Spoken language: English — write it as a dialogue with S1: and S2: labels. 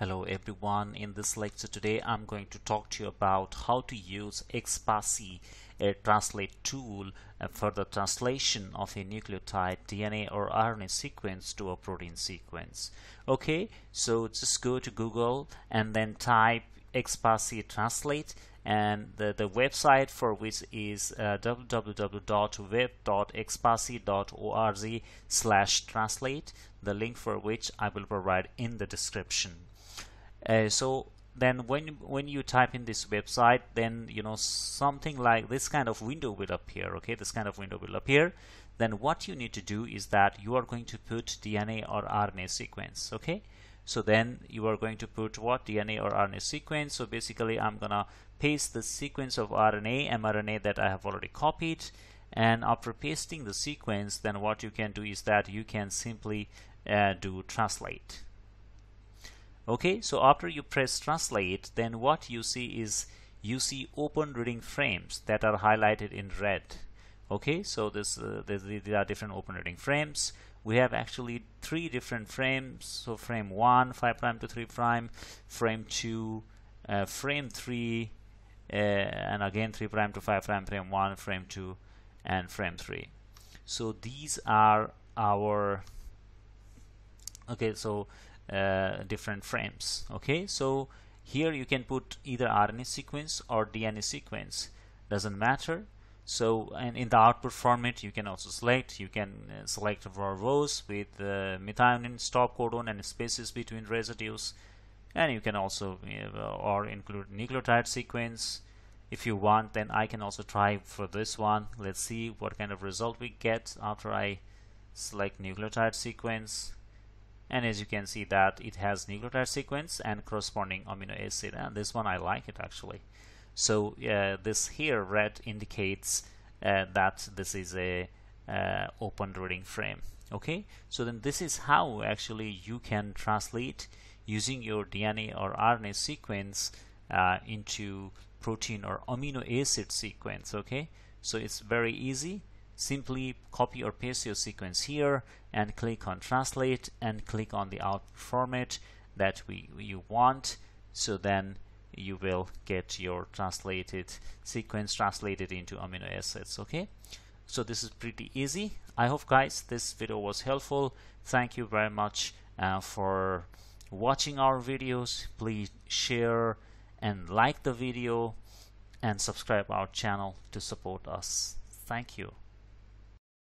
S1: Hello everyone, in this lecture today I'm going to talk to you about how to use Expasy a translate tool uh, for the translation of a nucleotide DNA or RNA sequence to a protein sequence. Okay, so just go to Google and then type Expasy translate and the, the website for which is uh, www.web.expasy.org slash translate the link for which I will provide in the description uh, so then when when you type in this website then you know something like this kind of window will appear okay? This kind of window will appear. Then what you need to do is that you are going to put DNA or RNA sequence okay? So then you are going to put what? DNA or RNA sequence. So basically I'm gonna paste the sequence of RNA mRNA that I have already copied. And after pasting the sequence then what you can do is that you can simply uh, do translate okay so after you press translate then what you see is you see open reading frames that are highlighted in red. Okay so this uh, there are different open reading frames. We have actually three different frames. So frame 1 5 prime to 3 prime. Frame 2 uh, frame 3 uh, and again 3 prime to 5 prime. Frame 1 frame 2 and frame 3 so these are our okay so uh, different frames okay? So here you can put either RNA sequence or DNA sequence doesn't matter. So and in the output format you can also select you can uh, select for rows with uh, methionine stop codon and spaces between residues. And you can also uh, or include nucleotide sequence. If you want then I can also try for this one. Let's see what kind of result we get after I select nucleotide sequence and as you can see that it has nucleotide sequence and corresponding amino acid and this one I like it actually. So uh, this here red indicates uh, that this is a uh, open reading frame okay? So then this is how actually you can translate using your DNA or RNA sequence uh, into protein or amino acid sequence okay? So it's very easy simply copy or paste your sequence here and click on translate and click on the output format that we you want. So then you will get your translated sequence translated into amino acids okay? So this is pretty easy. I hope guys this video was helpful. Thank you very much uh, for watching our videos. Please share and like the video and subscribe our channel to support us. Thank you